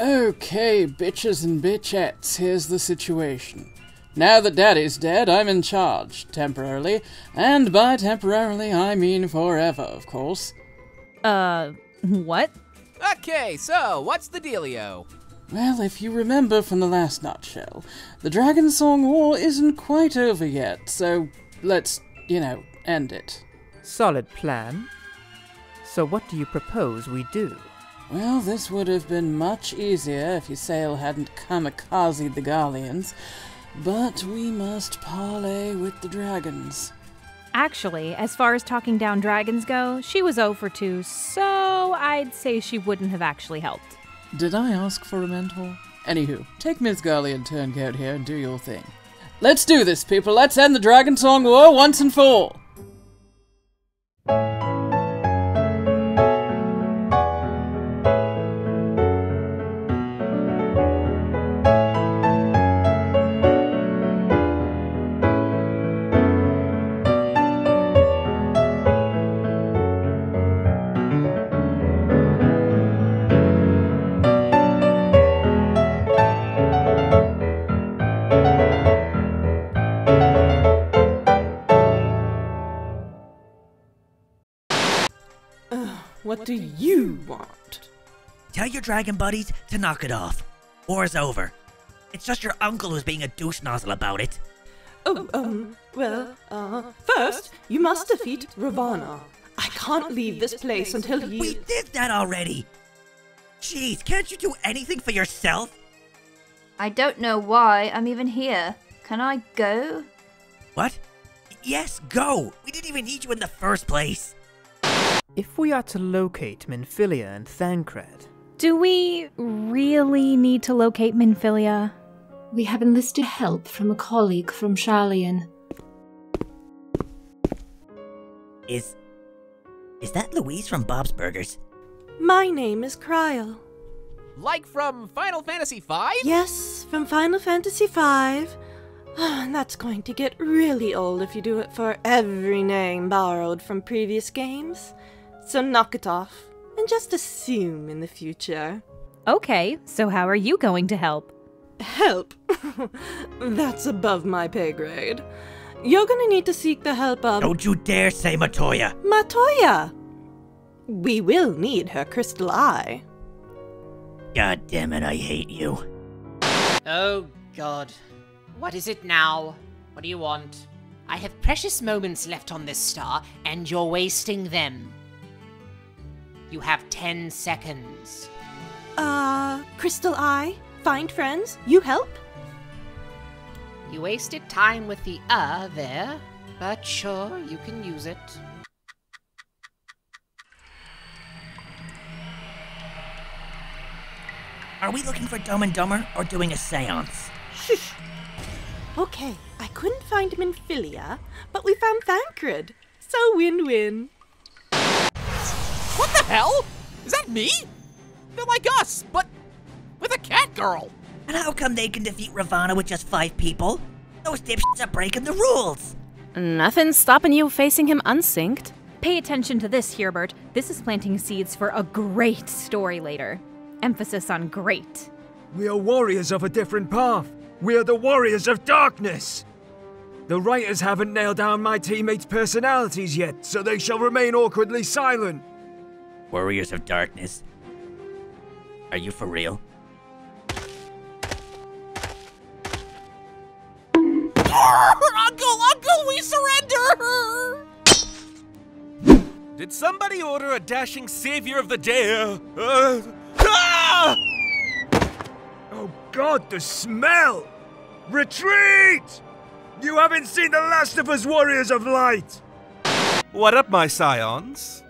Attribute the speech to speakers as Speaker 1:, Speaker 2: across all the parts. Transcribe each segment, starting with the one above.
Speaker 1: Okay, bitches and bitchettes, here's the situation. Now that Daddy's dead, I'm in charge, temporarily, and by temporarily I mean forever, of course.
Speaker 2: Uh, what?
Speaker 3: Okay, so what's the dealio?
Speaker 1: Well, if you remember from the last nutshell, the Dragonsong War isn't quite over yet, so let's, you know, end it.
Speaker 4: Solid plan. So what do you propose we do?
Speaker 1: Well, this would have been much easier if Ysayle hadn't kamikazed the Garleans, but we must parley with the dragons.
Speaker 2: Actually, as far as talking down dragons go, she was 0 for 2, so I'd say she wouldn't have actually helped.
Speaker 1: Did I ask for a mentor? Anywho, take Ms. Garlean Turncoat here and do your thing. Let's do this, people. Let's end the Dragonsong War once and for all.
Speaker 5: What do you want?
Speaker 6: Tell your dragon buddies to knock it off. War's over. It's just your uncle who's being a douche nozzle about it.
Speaker 5: Oh, um, well, uh, first, you must defeat Ravana. I can't leave this place until he.
Speaker 6: We did that already! Jeez, can't you do anything for yourself?
Speaker 7: I don't know why I'm even here. Can I go?
Speaker 6: What? Yes, go! We didn't even need you in the first place!
Speaker 4: If we are to locate Minfilia and Thancred,
Speaker 2: Do we really need to locate Minfilia?
Speaker 8: We have enlisted help from a colleague from Sharlayan.
Speaker 6: Is. Is that Louise from Bob's Burgers?
Speaker 5: My name is Krile.
Speaker 3: Like from Final Fantasy V?
Speaker 5: Yes, from Final Fantasy V. And that's going to get really old if you do it for every name borrowed from previous games. So knock it off and just assume in the future.
Speaker 2: Okay, so how are you going to help?
Speaker 5: Help? That's above my pay grade. You're gonna need to seek the help of
Speaker 6: Don't you dare say Matoya!
Speaker 5: Matoya. We will need her crystal eye.
Speaker 6: God damn it, I hate you.
Speaker 9: Oh, God. What is it now? What do you want? I have precious moments left on this star, and you're wasting them. You have ten seconds.
Speaker 5: Uh, crystal eye, find friends, you help?
Speaker 9: You wasted time with the uh there, but sure, you can use it.
Speaker 6: Are we looking for Dumb and Dumber or doing a seance?
Speaker 5: Shush. Okay, I couldn't find him in Minfilia, but we found Thancred. So win-win.
Speaker 3: What the hell? Is that me? They're like us, but with a cat girl.
Speaker 6: And how come they can defeat Ravana with just five people? Those dipshits are breaking the rules!
Speaker 2: Nothing's stopping you facing him unsynced. Pay attention to this, Hubert. This is planting seeds for a great story later. Emphasis on great.
Speaker 10: We are warriors of a different path. We are the warriors of darkness. The writers haven't nailed down my teammates' personalities yet, so they shall remain awkwardly silent.
Speaker 6: Warriors of Darkness. Are you for real?
Speaker 3: uncle, uncle, we surrender! Did somebody order a dashing savior of the day? Uh, ah!
Speaker 10: Oh god, the smell! Retreat! You haven't seen the last of us, warriors of light!
Speaker 3: What up, my scions?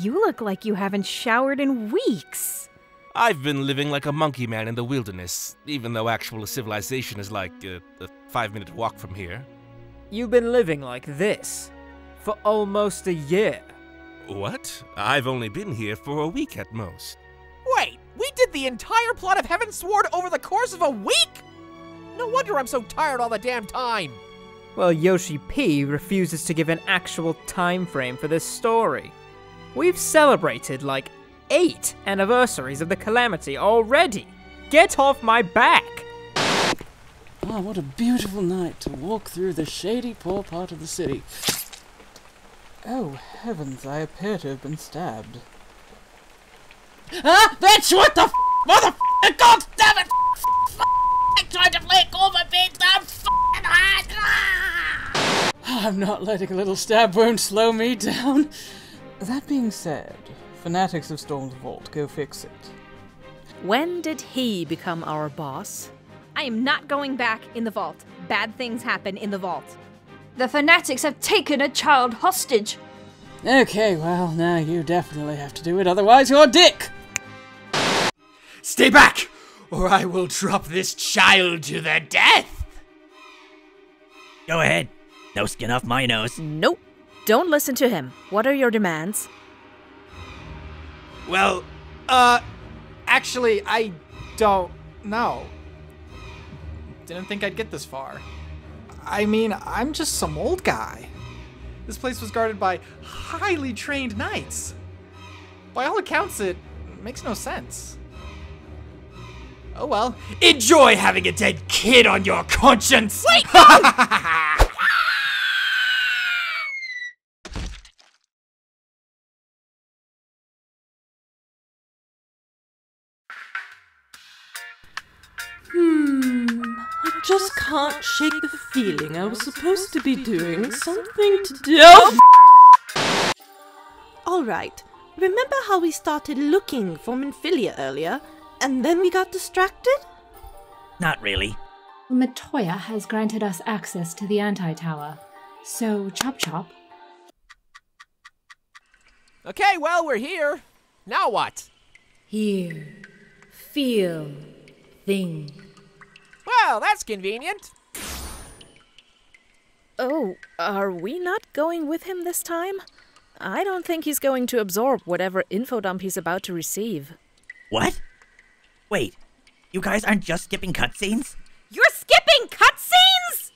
Speaker 2: You look like you haven't showered in weeks.
Speaker 3: I've been living like a monkey man in the wilderness, even though actual civilization is like uh, a five minute walk from here.
Speaker 4: you've been living like this for almost a year.
Speaker 3: What? I've only been here for a week at most.
Speaker 11: Wait, we did the entire plot of Heavensward over the course of a week? No wonder I'm so tired all the damn time.
Speaker 4: Well, Yoshi P refuses to give an actual time frame for this story. We've celebrated like eight anniversaries of the Calamity already. Get off my back!
Speaker 1: Ah, what a beautiful night to walk through the shady poor part of the city. Oh, heavens, I appear to have been stabbed.
Speaker 9: Ah, bitch! What the f- mother? God damn it! I tried to play cool, but being damn f***ing hard. Ah!
Speaker 1: I'm not letting a little stab wound slow me down. That being said, fanatics of Storm's vault. Go fix it.
Speaker 2: When did he become our boss? I am not going back in the vault. Bad things happen in the vault.
Speaker 7: The fanatics have taken a child hostage.
Speaker 1: Okay, well, now you definitely have to do it, otherwise you're a dick!
Speaker 12: Stay back, or I will drop this child to the death!
Speaker 6: Go ahead. No skin off my nose.
Speaker 2: Nope. Don't listen to him. What are your demands?
Speaker 13: Well, uh, actually, I don't know. Didn't think I'd get this far. I mean, I'm just some old guy. This place was guarded by highly trained knights. By all accounts, it makes no sense. Oh well.
Speaker 12: Enjoy having a dead kid on your conscience!
Speaker 9: Wait!
Speaker 5: Hmm, just can't shake the feeling I was supposed to be doing something to do. Oh, Alright, remember how we started looking for Minfilia earlier, and then we got distracted?
Speaker 6: Not really.
Speaker 8: Matoya has granted us access to the anti-tower. So, chop chop.
Speaker 11: Okay, well, we're here. Now what?
Speaker 14: Hear, feel, think.
Speaker 11: Well, that's convenient.
Speaker 2: Oh, are we not going with him this time? I don't think he's going to absorb whatever info dump he's about to receive.
Speaker 6: What? Wait, you guys aren't just skipping cutscenes?
Speaker 2: You're skipping cutscenes?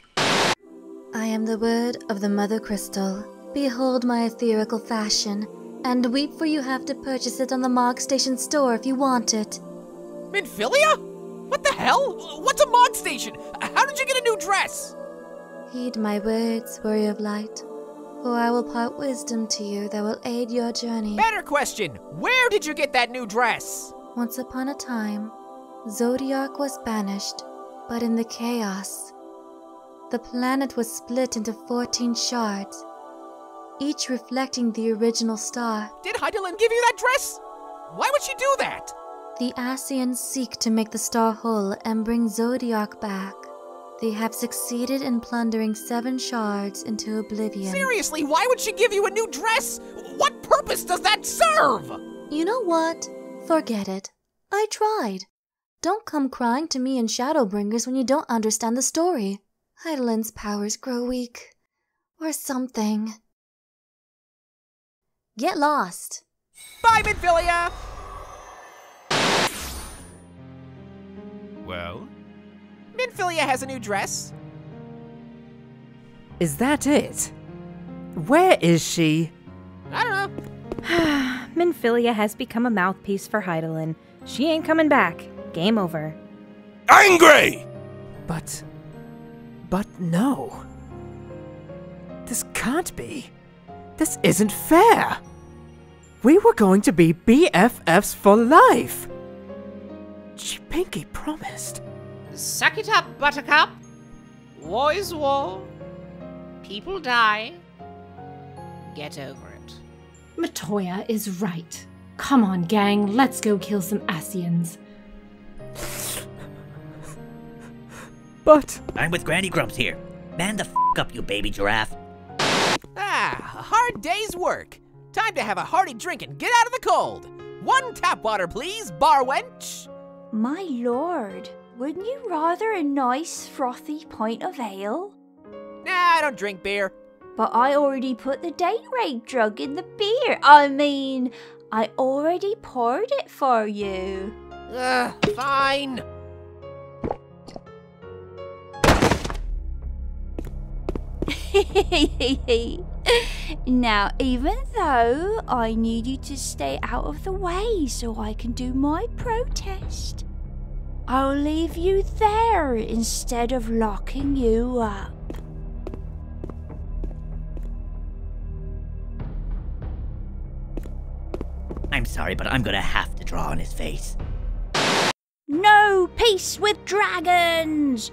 Speaker 15: I am the word of the Mother Crystal. Behold my etherical fashion, and weep for you have to purchase it on the Mog Station store if you want it.
Speaker 11: Minfilia? What the hell? What's a mod station? How did you get a new dress?
Speaker 15: Heed my words, Warrior of Light, for I will part wisdom to you that will aid your journey.
Speaker 11: Better question. Where did you get that new dress?
Speaker 15: Once upon a time, Zodiac was banished, but in the chaos, the planet was split into 14 shards, each reflecting the original star.
Speaker 11: Did Hydaelyn give you that dress? Why would she do that?
Speaker 15: The Ascians seek to make the star whole and bring Zodiac back. They have succeeded in plundering seven shards into oblivion.
Speaker 11: Seriously, why would she give you a new dress? What purpose does that serve?
Speaker 15: You know what? Forget it. I tried. Don't come crying to me and Shadowbringers when you don't understand the story. Hydaelyn's powers grow weak. Or something. Get lost.
Speaker 11: Bye, Minfilia!
Speaker 12: Well?
Speaker 11: Minfilia has a new dress.
Speaker 4: Is that it? Where is she?
Speaker 11: I don't know.
Speaker 2: Minfilia has become a mouthpiece for Hydaelyn. She ain't coming back. Game over.
Speaker 12: Angry!
Speaker 4: But. But no. This can't be. This isn't fair. We were going to be BFFs for life. She pinky promised.
Speaker 9: Suck it up, Buttercup. War is war. People die. Get over it.
Speaker 8: Matoya is right. Come on, gang, let's go kill some Ascians.
Speaker 4: But.
Speaker 6: I'm with Granny Grumps here. Man the f up, you baby giraffe.
Speaker 11: Ah, a hard day's work. Time to have a hearty drink and get out of the cold. One tap water, please, bar wench.
Speaker 7: My lord, wouldn't you rather a nice frothy pint of ale?
Speaker 11: Nah, I don't drink beer.
Speaker 7: But I already put the date rape drug in the beer. I mean, I already poured it for you.
Speaker 11: Ugh, fine.
Speaker 7: now, even though I need you to stay out of the way so I can do my protest, I'll leave you there instead of locking you up.
Speaker 6: I'm sorry, but I'm gonna have to draw on his face.
Speaker 7: No peace with dragons!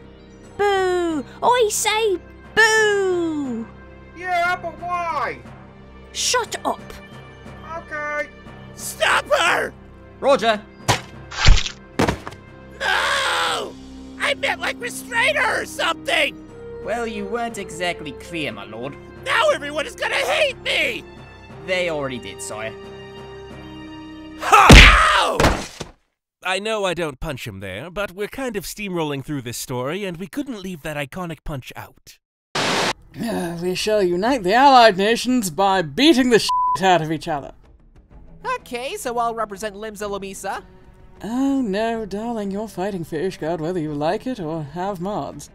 Speaker 7: Boo! I say boo!
Speaker 16: Yeah, but why?
Speaker 7: Shut up!
Speaker 16: Okay.
Speaker 11: Stop her!
Speaker 17: Roger.
Speaker 11: I meant like restrain her or something!
Speaker 17: Well, you weren't exactly clear, my lord.
Speaker 11: Now everyone is gonna hate me!
Speaker 17: They already did, sire.
Speaker 11: Ow!
Speaker 18: I know I don't punch him there, but we're kind of steamrolling through this story, and we couldn't leave that iconic punch out.
Speaker 1: we shall unite the allied nations by beating the shit out of each other.
Speaker 11: Okay, so I'll represent Limsa Lominsa.
Speaker 1: Oh no, darling, you're fighting Fish God whether you like it or have mods.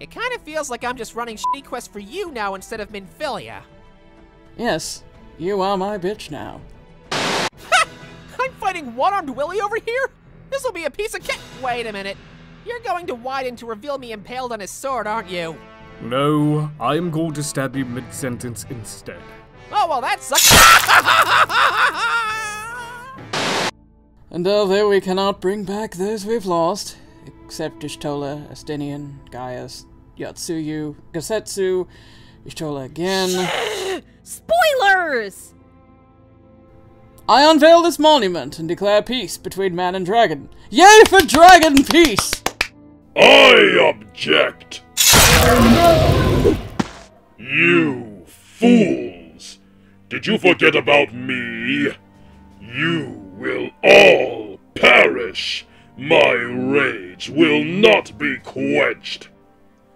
Speaker 11: It kind of feels like I'm just running shitty quests for you now instead of Minfilia.
Speaker 1: Yes, you are my bitch now. Ha!
Speaker 11: I'm fighting one-armed Willy over here? This'll be a piece of cake. Wait a minute. You're going to widen to reveal me impaled on his sword, aren't you?
Speaker 10: No, I am going to stab you mid-sentence instead.
Speaker 11: Oh, well, that sucks.
Speaker 1: and oh, although we cannot bring back those we've lost, except Y'shtola, Estinian, Gaius, Yotsuyu, Gosetsu, Y'shtola again.
Speaker 2: Spoilers!
Speaker 1: I unveil this monument and declare peace between man and dragon. Yay for dragon peace!
Speaker 19: I object! You fools! Did you forget about me? You will all perish! My rage will not be quenched!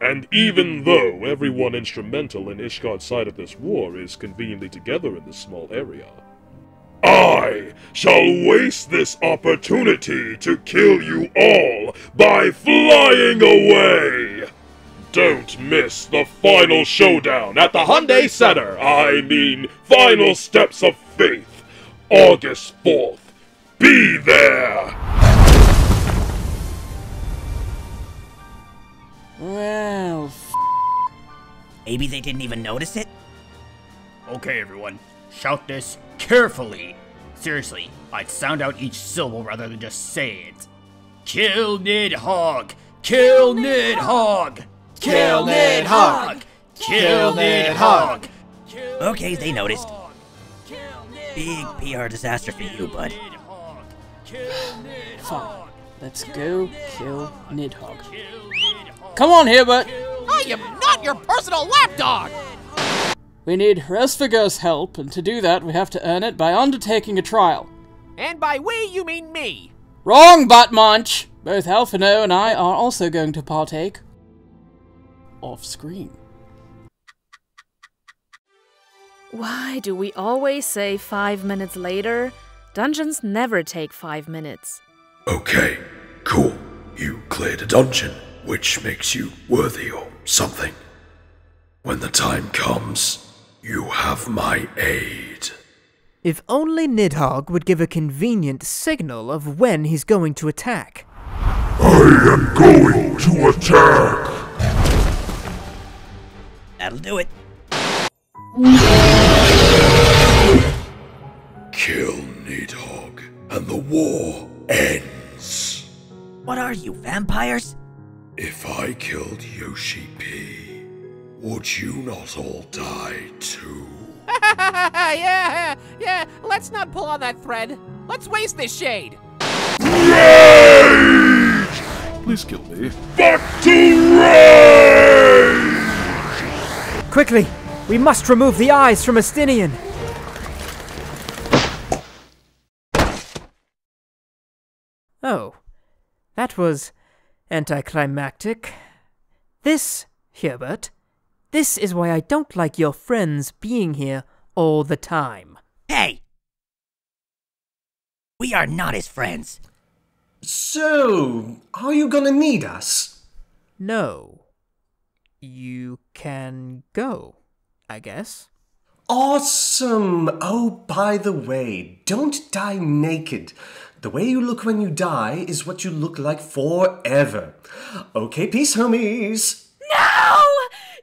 Speaker 19: And even though everyone instrumental in Ishgard's side of this war is conveniently together in this small area, I shall waste this opportunity to kill you all by flying away! Don't miss the final showdown at the Hyundai Center! I mean, Final Steps of Faith, August 4th. Be there!
Speaker 1: Well, f-
Speaker 6: Maybe they didn't even notice it?
Speaker 17: Okay, everyone. Shout this carefully. Seriously, I'd sound out each syllable rather than just say it. Kill Nidhogg! Kill Nidhogg! Kill Nidhogg! Kill Nidhogg!
Speaker 6: Okay, they noticed. Big PR disaster for you, bud.
Speaker 1: Fine. Let's go kill Nidhogg. Come on, Hubert!
Speaker 11: I am not your personal lapdog!
Speaker 1: We need Hraesvelgr's help, and to do that, we have to earn it by undertaking a trial.
Speaker 11: And by we, you mean me.
Speaker 1: Wrong, Butt Munch! Both Alphinaud and I are also going to partake. Off screen.
Speaker 2: Why do we always say five minutes later? Dungeons never take five minutes.
Speaker 20: Okay, cool. You cleared a dungeon, which makes you worthy or something. When the time comes, you have my aid.
Speaker 4: If only Nidhogg would give a convenient signal of when he's going to attack.
Speaker 20: I am going to attack!
Speaker 6: That'll do it.
Speaker 20: Kill Nidhogg, and the war ends.
Speaker 6: What are you, vampires?
Speaker 20: If I killed Yoshi P, would you not all die too?
Speaker 11: yeah, yeah, let's not pull on that thread. Let's waste this shade.
Speaker 20: Rage!
Speaker 19: Please kill me.
Speaker 20: Back to rage!
Speaker 4: Quickly! We must remove the eyes from Estinian! Oh, that was anticlimactic. This, Hubert, this is why I don't like your friends being here all the time.
Speaker 6: Hey! We are not his friends.
Speaker 21: So, are you gonna need us?
Speaker 4: No. You can go, I guess.
Speaker 21: Awesome! Oh, by the way, don't die naked. The way you look when you die is what you look like forever. Okay, peace, homies.
Speaker 2: No!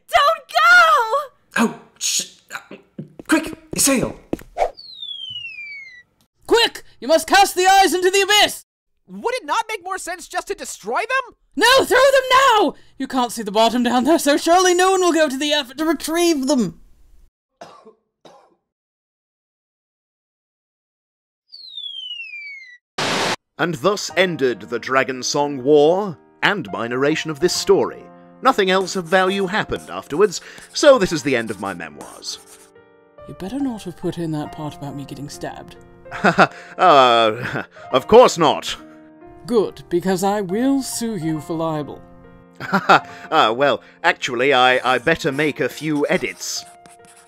Speaker 2: Don't go!
Speaker 21: Oh, shh. Quick, Isail.
Speaker 1: Quick! You must cast the eyes into the abyss!
Speaker 11: Would it not make more sense just to destroy them?
Speaker 1: No, throw them now! You can't see the bottom down there, so surely no one will go to the effort to retrieve them.
Speaker 22: And thus ended the Dragonsong War, and my narration of this story. Nothing else of value happened afterwards, so this is the end of my memoirs.
Speaker 1: You better not have put in that part about me getting stabbed.
Speaker 22: uh, of course not.
Speaker 1: Good, because I will sue you for libel.
Speaker 22: ah, well, actually, I, I better make a few edits.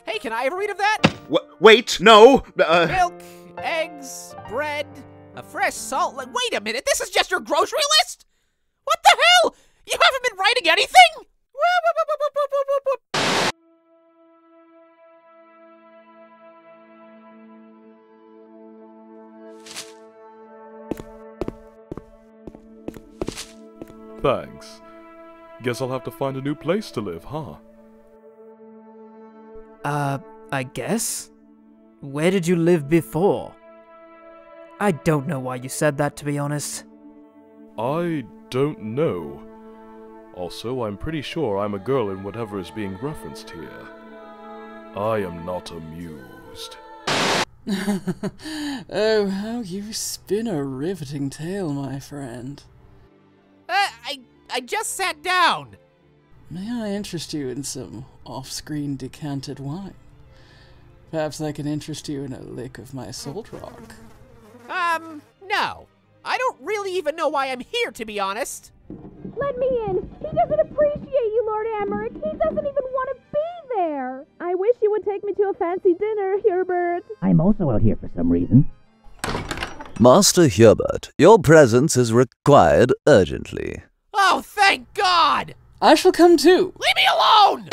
Speaker 11: Hey, can I have a read of that?
Speaker 22: W- wait, no! Uh,
Speaker 11: Milk, eggs, bread, a fresh salt. Like, wait a minute, this is just your grocery list? What the hell? You haven't been writing anything?
Speaker 23: Thanks. Guess I'll have to find a new place to live, huh?
Speaker 4: Uh, I guess? Where did you live before? I don't know why you said that, to be honest.
Speaker 23: I don't know. Also, I'm pretty sure I'm a girl in whatever is being referenced here. I am not amused.
Speaker 1: oh, how you spin a riveting tale, my friend.
Speaker 11: Uh, I I just sat down.
Speaker 1: May I interest you in some off-screen decanted wine? Perhaps I can interest you in a lick of my salt rock.
Speaker 11: Um, no. I don't really even know why I'm here, to be honest.
Speaker 2: Let me in. He doesn't appreciate you, Lord Aymeric. He doesn't even want to be there. I wish you would take me to a fancy dinner, Hubert.
Speaker 24: I'm also out here for some reason.
Speaker 25: Master Hubert, your presence is required urgently.
Speaker 11: Oh, thank God!
Speaker 1: I shall come too.
Speaker 11: Leave me alone!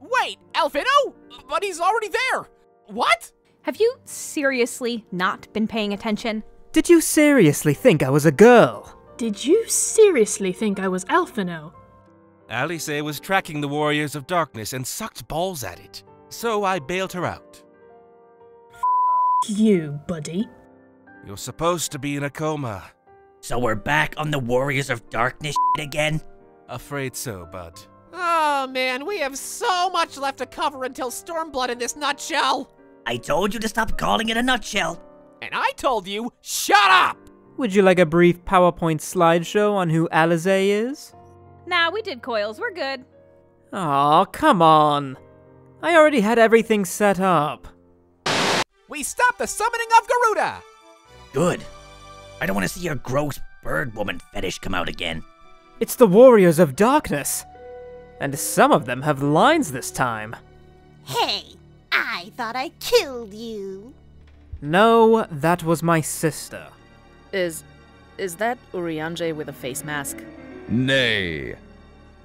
Speaker 11: Wait, Alphinaud? But he's already there. What?
Speaker 2: Have you seriously not been paying attention?
Speaker 4: Did you seriously think I was a girl?
Speaker 26: Did you seriously think I was Alphinaud?
Speaker 18: Alice was tracking the Warriors of Darkness and sucked balls at it. So I bailed her out.
Speaker 26: you, buddy.
Speaker 18: You're supposed to be in a coma.
Speaker 6: So we're back on the Warriors of Darkness again?
Speaker 18: Afraid so, bud.
Speaker 11: Oh man, we have so much left to cover until Stormblood in this nutshell.
Speaker 6: I told you to stop calling it a nutshell.
Speaker 11: And I told you, shut up!
Speaker 4: Would you like a brief PowerPoint slideshow on who Alisaie is?
Speaker 2: Nah, we did coils. We're good.
Speaker 4: Aw, come on. I already had everything set up.
Speaker 11: We stopped the summoning of Garuda!
Speaker 6: Good. I don't want to see your gross bird woman fetish come out again.
Speaker 4: It's the Warriors of Darkness. And some of them have lines this time.
Speaker 27: Hey, I thought I killed you.
Speaker 4: No, that was my sister.
Speaker 28: Is. is that Urianger with a face mask?
Speaker 29: Nay.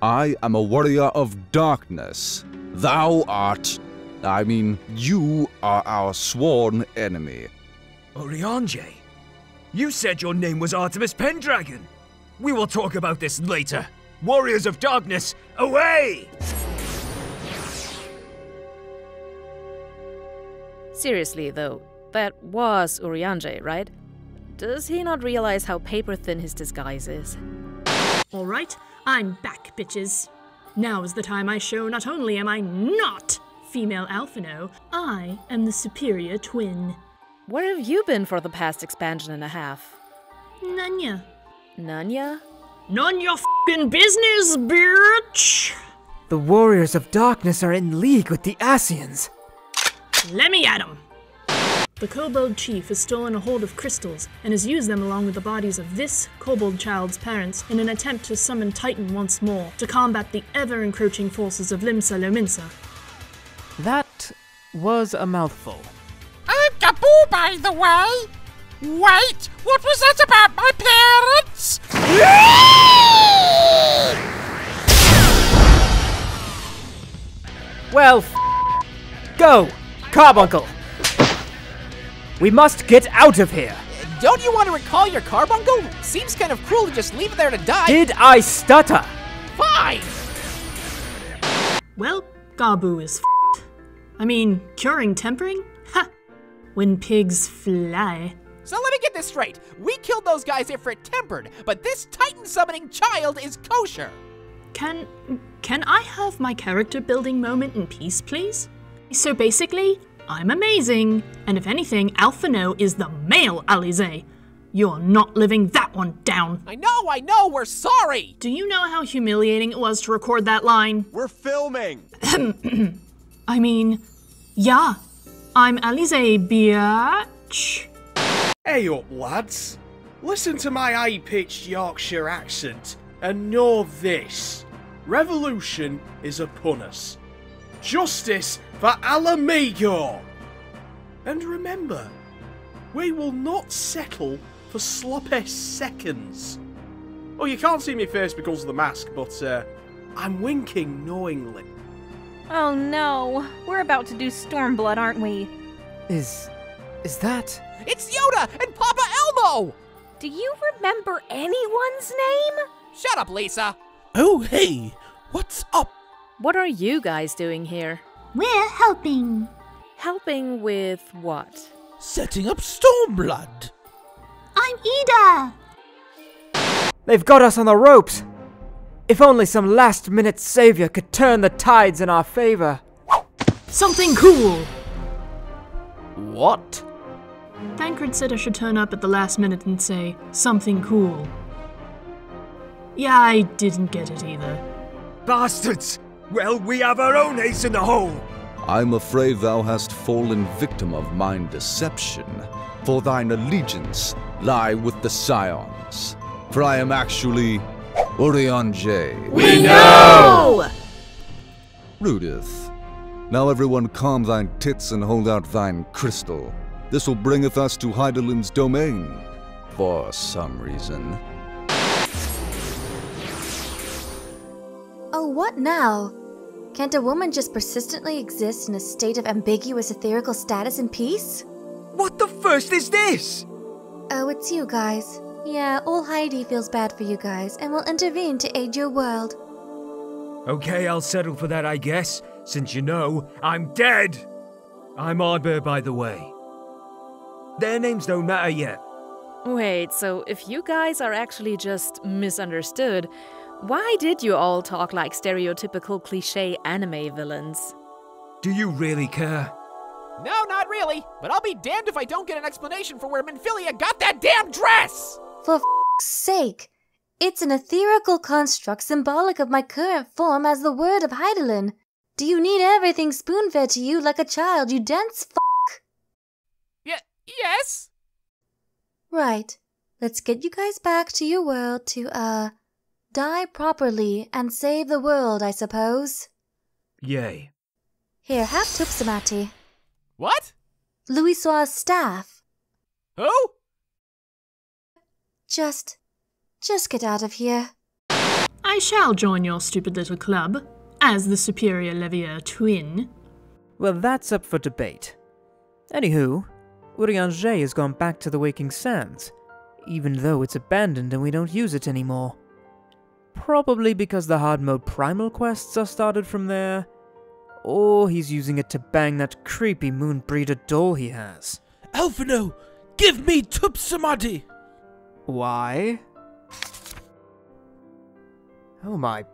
Speaker 29: I am a warrior of darkness. Thou art. I mean, you are our sworn enemy.
Speaker 10: Urianger, you said your name was Artemis Pendragon. We will talk about this later. Warriors of Darkness, away!
Speaker 28: Seriously, though, that was Urianger, right? Does he not realize how paper thin his disguise is?
Speaker 26: Alright, I'm back, bitches. Now is the time I show not only am I not female Alphinaud, I am the superior twin.
Speaker 28: Where have you been for the past expansion and a half?
Speaker 26: Nanya.
Speaker 28: Nanya?
Speaker 26: None your fing business, bitch!
Speaker 4: The Warriors of Darkness are in league with the Ascians.
Speaker 26: Let me at 'em! The Kobold Chief has stolen a hold of crystals and has used them along with the bodies of this Kobold child's parents in an attempt to summon Titan once more to combat the ever encroaching forces of Limsa Lominsa.
Speaker 4: That was a mouthful.
Speaker 30: I'm Gaboo, by the way. Wait, what was that about my parents?
Speaker 4: Well, f- go! Carbuncle! We must get out of here!
Speaker 11: Don't you want to recall your carbuncle? Seems kind of cruel to just leave it there to die.
Speaker 4: Did I stutter?
Speaker 11: Fine!
Speaker 26: Well, Gabu is f***ed. I mean, curing tempering? Ha! When pigs fly.
Speaker 11: So let me get this straight. We killed those guys if it tempered, but this Titan summoning child is kosher.
Speaker 26: Can can I have my character building moment in peace, please? So basically, I'm amazing, and if anything, Alphinaud is the male Alisaie. You're not living that one down.
Speaker 11: I know, I know, we're sorry!
Speaker 26: Do you know how humiliating it was to record that line?
Speaker 31: We're filming!
Speaker 26: I mean, yeah, I'm Alisaie, biatch.
Speaker 31: Hey up, lads. Listen to my high pitched Yorkshire accent and know this revolution is upon us. Justice for Ala Mhigo! And remember, we will not settle for sloppy seconds. Oh, you can't see me face because of the mask, but uh, I'm winking knowingly.
Speaker 2: Oh no, we're about to do Stormblood, aren't we?
Speaker 4: Is. is that.
Speaker 11: It's Yoda and Papa Elmo!
Speaker 2: Do you remember anyone's name?
Speaker 11: Shut up, Lisa!
Speaker 18: Oh, hey, what's up?
Speaker 28: What are you guys doing here?
Speaker 5: We're helping.
Speaker 28: Helping with what?
Speaker 18: Setting up Stormblood.
Speaker 5: I'm Ida.
Speaker 4: They've got us on the ropes! If only some last minute savior could turn the tides in our favor.
Speaker 26: Something cool!
Speaker 4: What?
Speaker 26: Thancred said I should turn up at the last minute and say, something cool. Yeah, I didn't get it either.
Speaker 10: Bastards! Well, we have our own ace in the hole!
Speaker 29: I'm afraid thou hast fallen victim of mine deception, for thine allegiance lie with the Scions. For I am actually Orion J.
Speaker 5: We know!
Speaker 29: Rudith, now everyone calm thine tits and hold out thine crystal. This will bringeth us to Hydaelyn's domain, for some reason.
Speaker 15: Oh, what now? Can't a woman just persistently exist in a state of ambiguous etherical status in peace?
Speaker 10: What the first is this?
Speaker 15: Oh, it's you guys. Yeah, all Heidi feels bad for you guys and will intervene to aid your world.
Speaker 10: Okay, I'll settle for that, I guess, since you know I'm dead. I'm Arbor, by the way. Their names don't matter yet.
Speaker 28: Wait, so if you guys are actually just misunderstood, why did you all talk like stereotypical cliche anime villains?
Speaker 10: Do you really care?
Speaker 11: No, not really, but I'll be damned if I don't get an explanation for where Minfilia got that damn dress!
Speaker 15: For f***'s sake! It's an etherical construct symbolic of my current form as the word of Hydaelyn. Do you need everything spoon-fed to you like a child, you dense f***?
Speaker 11: Y- yes?
Speaker 15: Right. Let's get you guys back to your world to, uh, die properly and save the world, I suppose.
Speaker 10: Yay.
Speaker 15: Here, have Tupsimati.
Speaker 11: What?
Speaker 15: Louisoix's staff.
Speaker 11: Who?
Speaker 15: Just. just get out of here.
Speaker 26: I shall join your stupid little club, as the superior Leveilleur twin.
Speaker 4: Well, that's up for debate. Anywho, Urianger has gone back to the Waking Sands, even though it's abandoned and we don't use it anymore. Probably because the hard mode primal quests are started from there, or he's using it to bang that creepy moonbreeder doll he has.
Speaker 18: Alphinaud, give me Tupsimati!
Speaker 4: Why? Oh my.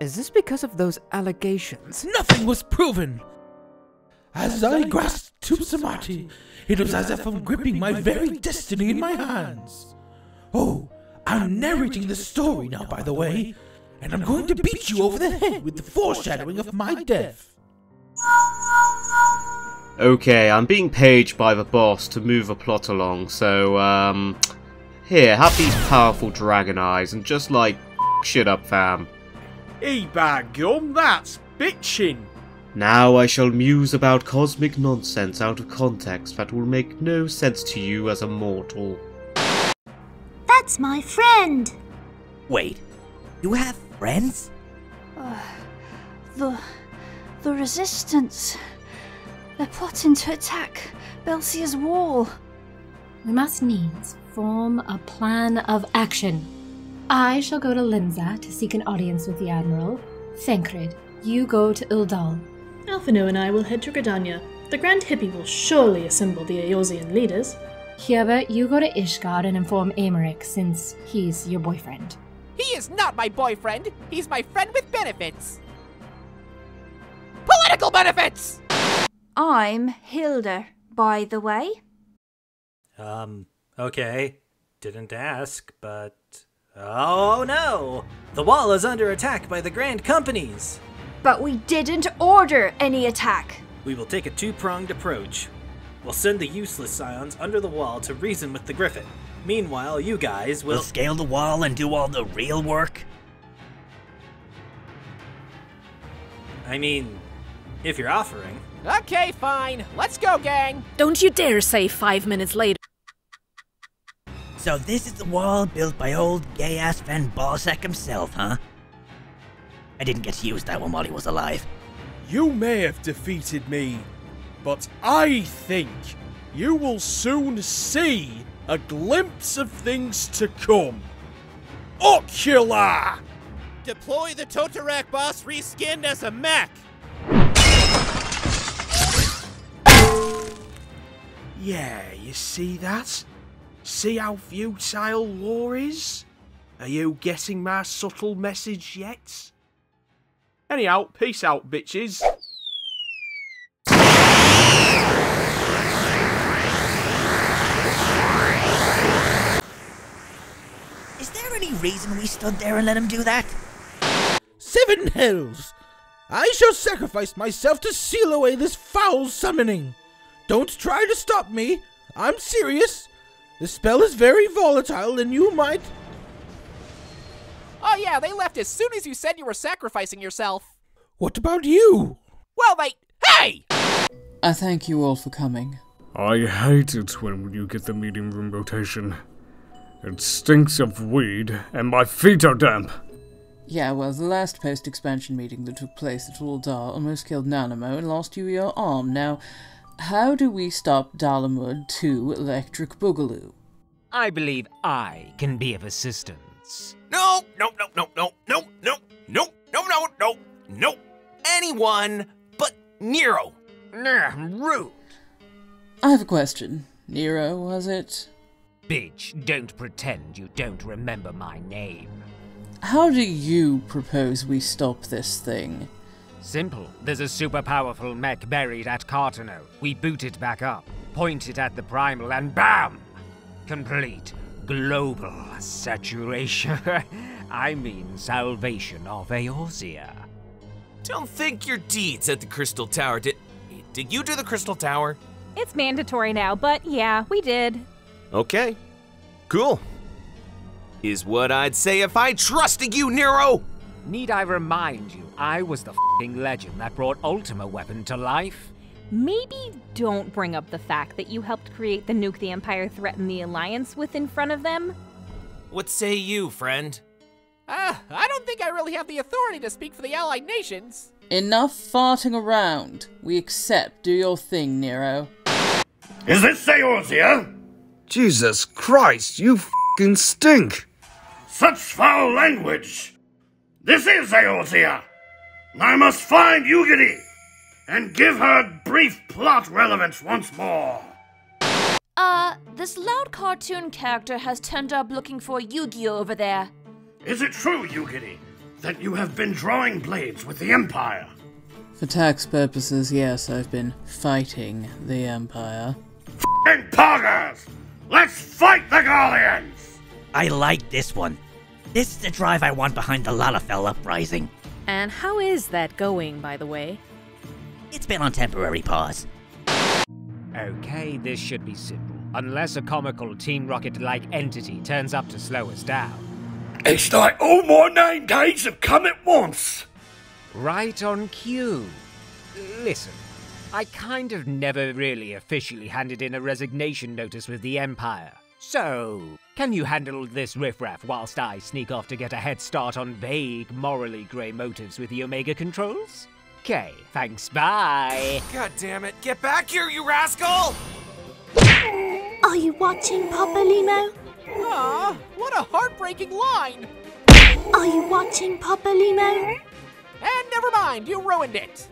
Speaker 4: Is this because of those allegations?
Speaker 18: Nothing was proven! As I grasped Tupsimati, it was as if I'm gripping my very destiny in my hands. Oh, I'm narrating the story now, by the way, and I'm going to beat you over the head with the foreshadowing of my death.
Speaker 32: Okay, I'm being paged by the boss to move a plot along, so, um... Here, have these powerful dragon eyes and just, like, shit up, fam.
Speaker 31: Hey, bad gum, that's bitching.
Speaker 32: Now I shall muse about cosmic nonsense out of context that will make no sense to you as a mortal.
Speaker 5: That's my friend.
Speaker 6: Wait, you have friends?
Speaker 7: Uh, the. the resistance. They're plotting to attack Baelsar's wall.
Speaker 33: We must needs form a plan of action. I shall go to Limsa to seek an audience with the Admiral. Thancred, you go to Ul'dah.
Speaker 26: Alphinaud and I will head to Gridania. The Grand Hippie will surely assemble the Eorzean leaders.
Speaker 33: Hubert, you go to Ishgard and inform Aymeric, since he's your boyfriend.
Speaker 11: He is not my boyfriend. He's my friend with benefits. Political benefits!
Speaker 34: I'm Hilda, by the way.
Speaker 35: Um, okay. Didn't ask, but. Oh no! The wall is under attack by the Grand Companies!
Speaker 34: But we didn't order any attack.
Speaker 35: We will take a two pronged approach. We'll send the useless scions under the wall to reason with the Griffin. Meanwhile, you guys will.
Speaker 6: We'll scale the wall and do all the real work?
Speaker 35: I mean, if you're offering.
Speaker 11: Okay, fine. Let's go, gang.
Speaker 28: Don't you dare say five minutes later.
Speaker 6: So this is the wall built by old gay-ass Van Baelsar himself, huh? I didn't get to use that one while he was alive.
Speaker 31: You may have defeated me, but I think you will soon see a glimpse of things to come. Ocula!
Speaker 36: Deploy the Totarak boss reskinned as a mech!
Speaker 31: Yeah, you see that? See how futile war is? Are you getting my subtle message yet? Anyhow, peace out, bitches.
Speaker 6: Reason we stood there and let him do that?
Speaker 18: Seven hells! I shall sacrifice myself to seal away this foul summoning. Don't try to stop me. I'm serious. The spell is very volatile and you might.
Speaker 11: Oh, yeah, they left as soon as you said you were sacrificing yourself.
Speaker 18: What about you?
Speaker 11: Well, they. Hey!
Speaker 1: I thank you all for coming.
Speaker 37: I hate it when you get the meeting room rotation. It stinks of weed, and my feet are damp.
Speaker 1: Yeah, well, the last post expansion meeting that took place at Ul'dah almost killed Nanamo and lost you your arm. Now, how do we stop Dalamud 2 Electric Boogaloo?
Speaker 38: I believe I can be of assistance.
Speaker 39: No, no, no, no, no, no, no, no, no, no, no, no. Anyone but Nero.
Speaker 38: Nah, rude.
Speaker 1: I have a question. Nero, was it?
Speaker 38: Bitch, don't pretend you don't remember my name.
Speaker 1: How do you propose we stop this thing?
Speaker 38: Simple. There's a super powerful mech buried at Carteneau. We boot it back up, point it at the primal, and BAM! Complete global saturation. I mean salvation of Eorzea.
Speaker 39: Don't think your deeds at the Crystal Tower did. Did you do the Crystal Tower?
Speaker 2: It's mandatory now, but yeah, we did.
Speaker 39: Okay. Cool. Is what I'd say if I trusted you, Nero!
Speaker 38: Need I remind you, I was the fing legend that brought Ultima Weapon to life?
Speaker 2: Maybe don't bring up the fact that you helped create the nuke the Empire threatened the Alliance with in front of them.
Speaker 39: What say you, friend?
Speaker 11: Ah, uh, I don't think I really have the authority to speak for the Allied nations.
Speaker 1: Enough farting around. We accept. Do your thing, Nero.
Speaker 40: Is this Eorzea?
Speaker 29: Jesus Christ, you fing stink!
Speaker 40: Such foul language! This is Eorzea! I must find Yugiri and give her brief plot relevance once more.
Speaker 34: Uh, this loud cartoon character has turned up looking for Yu-Gi-Oh over there.
Speaker 40: Is it true, Yugiri, that you have been drawing blades with the Empire?
Speaker 1: For tax purposes, yes, I've been fighting the Empire.
Speaker 40: F***ing poggers! Let's fight the Garleans!
Speaker 6: I like this one. This is the drive I want behind the Lalafell uprising.
Speaker 28: And how is that going, by the way?
Speaker 6: It's been on temporary pause.
Speaker 38: Okay, this should be simple. Unless a comical Team Rocket like entity turns up to slow us down.
Speaker 40: It's like all my nine days have come at once.
Speaker 38: Right on cue. Listen, I kind of never really officially handed in a resignation notice with the Empire. So, can you handle this riffraff whilst I sneak off to get a head start on vague, morally grey motives with the Omega controls? Okay, thanks, bye.
Speaker 39: God damn it, get back here, you rascal!
Speaker 26: Are you watching, Papalymo?
Speaker 11: Ah, what a heartbreaking line!
Speaker 26: Are you watching, Papalymo?
Speaker 11: And never mind, you ruined it!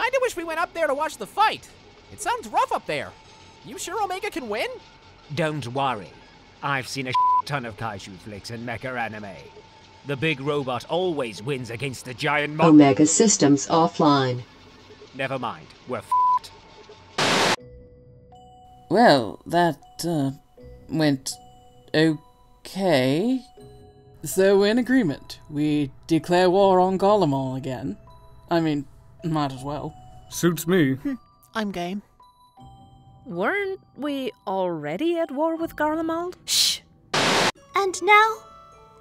Speaker 11: Kinda wish we went up there to watch the fight. It sounds rough up there. You sure Omega can win?
Speaker 38: Don't worry. I've seen a ton of kaiju flicks and mecha anime. The big robot always wins against the giant mon-
Speaker 41: Omega systems offline.
Speaker 38: Never mind. We're
Speaker 1: Well, that, uh, went okay. So, in agreement, we declare war on Garlemald again. I mean, might as well.
Speaker 37: Suits me. Hmm.
Speaker 11: I'm game.
Speaker 28: Weren't we already at war with Garlemald?
Speaker 26: Shh! And now,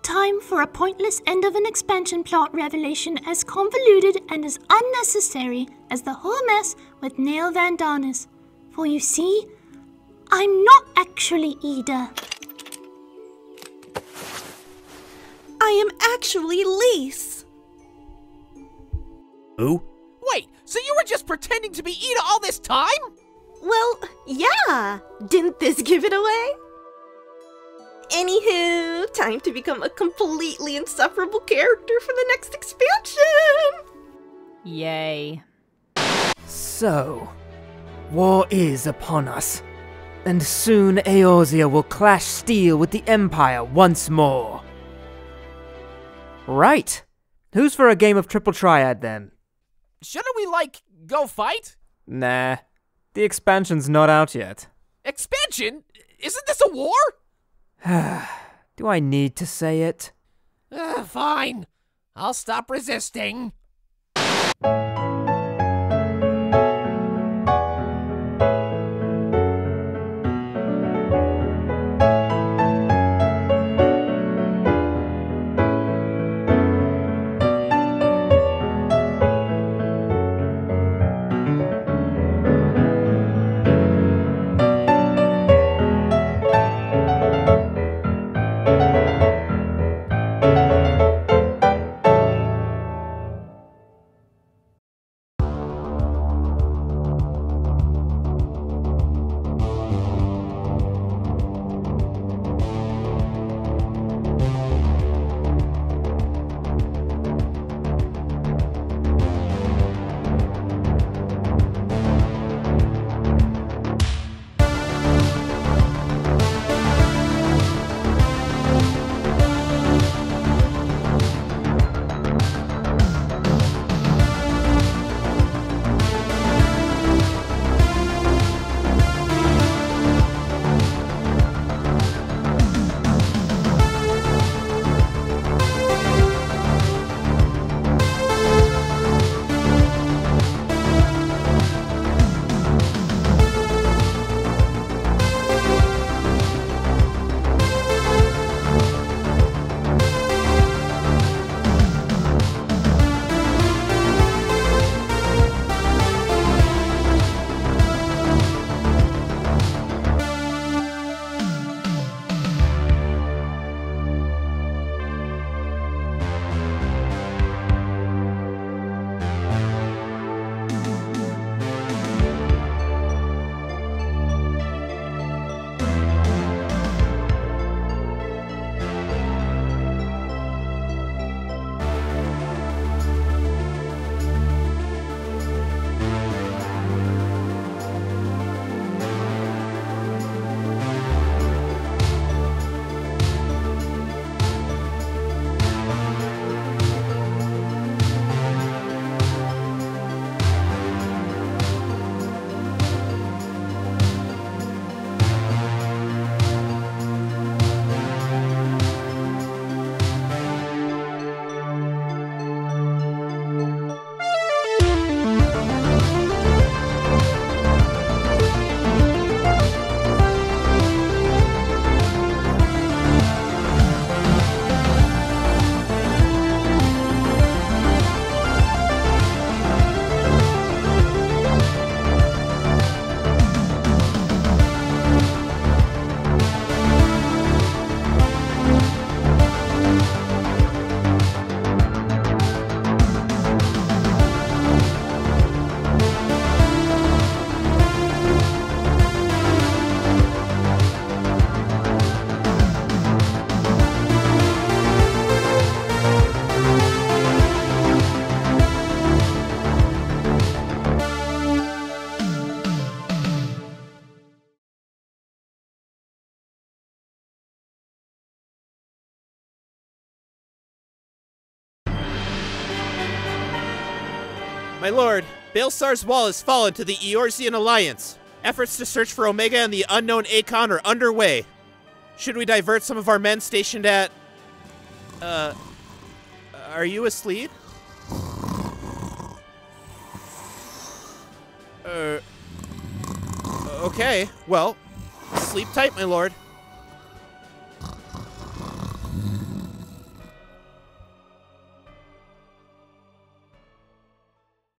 Speaker 26: time for a pointless end of an expansion plot revelation as convoluted and as unnecessary as the whole mess with Nael van Darnus. For you see, I'm not actually Ida.
Speaker 5: I am actually Lyse.
Speaker 6: Who?
Speaker 11: Wait, so you were just pretending to be Ida all this time?
Speaker 5: Well, yeah. Didn't this give it away? Anywho, time to become a completely insufferable character for the next expansion.
Speaker 28: Yay.
Speaker 4: So, war is upon us, and soon Eorzea will clash steel with the Empire once more. Right. Who's for a game of Triple Triad then?
Speaker 11: Shouldn't we, like, go fight?
Speaker 4: Nah. The expansion's not out yet.
Speaker 11: Expansion? Isn't this a war?
Speaker 4: Do I need to say it?
Speaker 11: Uh, fine. I'll stop resisting. My lord, Baelsar's wall has fallen to the Eorzean Alliance. Efforts to search for Omega and the unknown Akon are underway. Should we divert some of our men stationed at. Uh. Are you asleep? Uh. Okay, well, sleep tight, my lord.